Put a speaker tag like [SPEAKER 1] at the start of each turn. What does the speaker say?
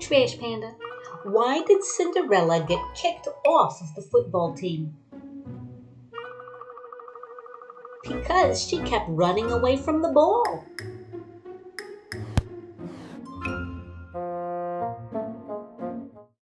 [SPEAKER 1] Trash Panda, why did Cinderella get kicked off of the football team? Because she kept running away from the ball.